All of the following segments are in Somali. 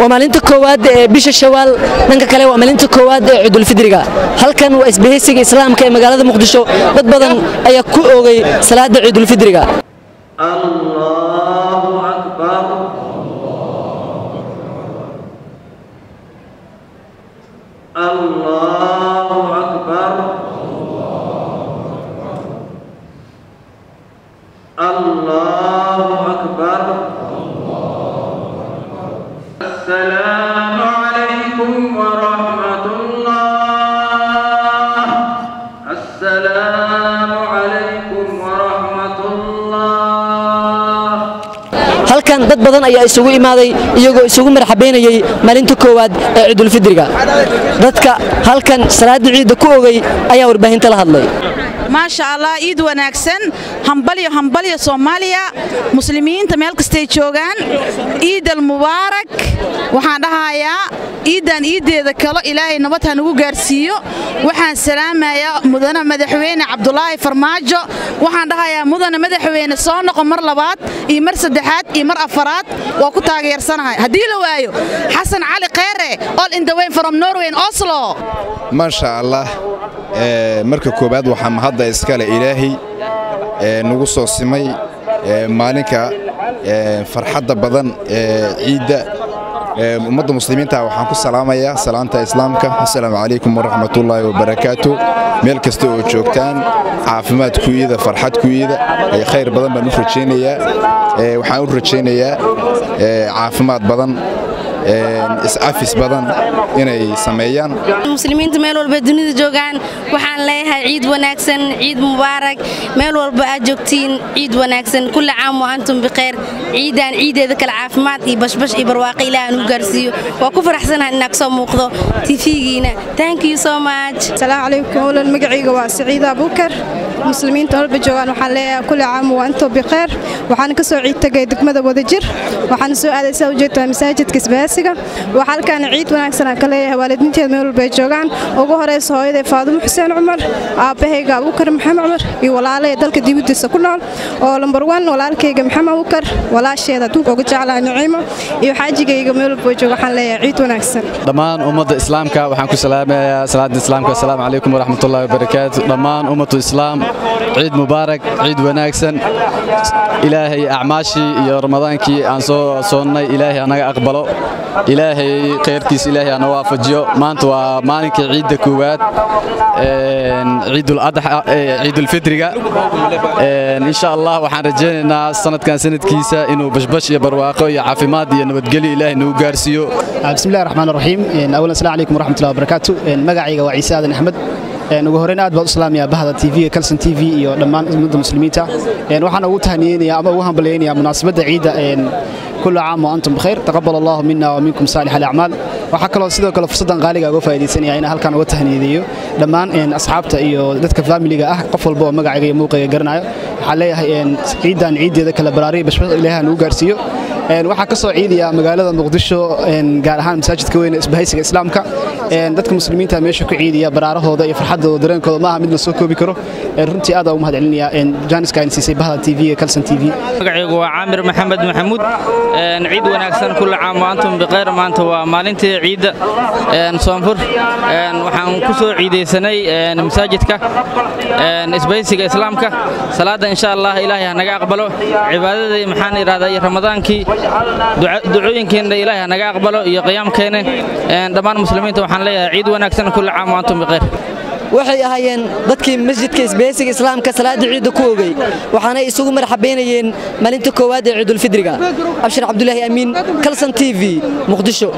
waa maalinta koowaad ee bisha shawaal dhanka kale waa maalinta koowaad ee ciidulfidriga halkan waa isbahaysiga islaamka ee magaalada muqdisho. Dad badan ayaa ku oogay salaadda ciidulfidriga Allah halkan dad badan ayaa isugu imaaday iyagoo isugu marxabeynayay maalinta koowaad ee ciidulfidriga dadka halkan salaada ciidda ku ogay ayaa warbaahinta la hadlay maasha allah iid wanaagsan hambalyo hambalyo soomaaliya muslimiinta meel kastay joogaan iid almubaarak waxaan dhahayaa iiddan iiddeeda kalo ilaahay nabad ha nagu gaarsiiyo. Waxaan salaamayaa mudane madaxweyne cabdulaahi farmaajo. Waxaan dhahayaa mudane madaxweyne soo noqo mar labaad iyo mar saddexaad iyo mar afaraad. Waa ku taageersanahay. Haddii la waayo xasan cali kheyre all in the way from norway and oslo. Maasha allah marka koowaad waxaa mahadda iskale ilaahay nagu soo simay maalinka farxadda badan ee ciidda ummadda muslimiinta waxaan ku salaamayaa salaanta islaamka. Assalaamu calaykum waraxmatullaahi wabarakaatu. Meel kasta oo joogtaan caafimaad kuyida farxad kuyida khayr badan baan u rajaynayaa. Waxaan u rajaynayaa caafimaad badan iscafis badan inay sameeyaan. Muslimiinta meel walba dunida joogaan waxaan leeyahay ciid wanaagsan ciid mubaarak. Meel walba aad joogtiin ciid wanaagsan. Kulli caam wa antum bikhayr ciidan ciideeda kale caafimaad iyo bashbash iyo barwaaqo ilaah aan u gaarsiiyo. Waa ku faraxsanahay inaad soo muuqdo tifigiina thank you so much. Asalaamu calaykum walaal magacayga waa saciida abuukar. Muslimiinta walba joogaan waxaan leeyahay kulli caam wa antum bikhayr waxaan ka soo ciid tagay degmada wadajir. Waxaan soo aaday saa ujeedtaa masaajidka isbaasiga waxaa halkaan ciid wanaagsan ka leeyahay. Waalidiinteeda meel walba ay joogaan. Ugu horeysa hooyaday faadumo xuseen cumar aabbahayga abuukar maxamed cumar iyo walaalahey dalka dibadiisa ku nool oo lambar wan walaalkayga maxamed abuukar walaasheeda adduunka uga jeclaa naciimo iyo xaajigayga meel walba jooga waxaan leeyahay ciid wanaagsan. Dhammaan ummadda islaamka waxaan ku salaamayaa salaada islaamka. Assalaamu calaykum waraxmatullaahi wabarakaatu dhammaan ummatu islaam ciid mubaarag ciid wanaagsan. ilaahay acmaashii iyo ramadaankii aan soo soonnay. ilaahay anaga aqbalo ilaahay khayrkiis ilaahay ana waafajiyo maanta waa maalinkii ciidda koowaad ciidulfidriga insha allah waxaan rajaynaynaa sanadkan sanadkiisa inuu bashbash iyo barwaaqo iyo caafimaad iyo nabadgelyo ilaahay nagu gaarsiiyo bismillahi raxmaan raxiim awlan asalaamu calaykum waraxmatullahi wabarakaatu magacayga waa ciise aadan axmed ugu horeyn aad baad u salaamayaa bahda tv kalson t v iyo dhammaan ummadda muslimiinta waxaan ugu tahniyeynayaa ama ugu hambalyeynayaa munaasabadda ciidda كل عام وأنتم بخير تقبل الله منا ومنكم صالح الأعمال waxaa kaloo sidoo kale fursaddan qaaliga uga faa'iidaysanaya inaan halkan uga tahniyadeeyo dhammaan asxaabta iyo dadka faamiliga ah qof walba oo magacayga iyo muuqayga garanayo waxaan leeyahay ciiddan ciiddeeda kala baraariya bashbas ilaaha nugu gaarsiiyo waxaa ka soo ciidaya magaalada muqdisho gaar ahaan masaajidka weyne isbahaysiga islaamka dadka muslimiinta meesha ku ciidaya baraarahooda iyo farxadooda dareenkooda maaha mid la soo koobi karo. Runtii aad ugu mahad jaaniska ayna siisay bahda tv ee kalson tv magacaygu waa caamir maxamed maxamuud. Ciid wanaagsan kulla caam antum bikhayr maanta waa maalintii ciidda. Soonfur. Waxaan ku soo ciidaysanay masaajidka. Isbaysiga islaamka. Salaadda insha allah ilaahay ha naga aqbalo. Cibaadada maxaan idhahdaa iyo ramadaankii ducooyinkeenna ilaahay ha naga aqbalo iyo qiyaamkeena dhammaan muslimiinta waxaan leeyahay ciid wanaagsan kulla caam wa antum bikhayr. Waxay ahaayeen dadkii masjidka isbahaysiga islaamka salaada ciidda ku ogey waxaanay isugu marxabeynayeen maalinta koowaad ee ciidulfidriga. Abshir cabdulaahi amiin kalson t v muqdisho.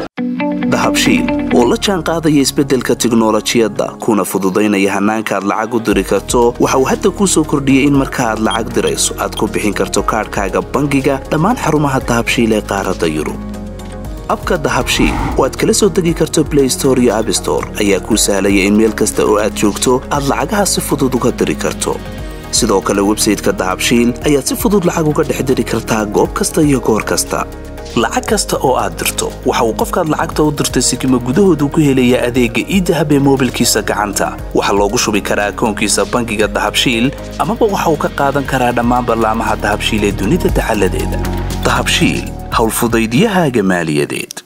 Dahabshiil oo la jaan qaadaya isbeddelka tiknolojiyadda kuna fududaynaya hannaanka aad lacag u diri karto waxa uu hadda kuu soo kordhiyey in marka aad lacag dirayso aad ku bixin karto kaadhkaaga bangiga dhammaan xarumaha dahabshiil ee qaaradda yurub abka dahabshiil oo aad kala soo degi karto blay store iyo abstore ayaa kuu sahlaya in meel kasta oo aad joogto aad lacagaha si fudud uga diri karto. Sidoo kale websayteka dahabshiil ayaad si fudud lacag uga dhex diri kartaa goob kasta iyo goor kasta. Lacag kasta oo aad dirto waxa uu qofkaad lacagta u dirtay sikima gudahoodu ku helayaa adeegga iidahab ee moobilkiisa gacanta. Waxaa loogu shubi karaa akoonkiisa bangiga dahabshiil amaba waxa uu ka qaadan karaa dhammaan ballaamaha dahabshiil ee dunida dacaladeeda dahabshiil howlfudaydiyahaaga maaliyadeed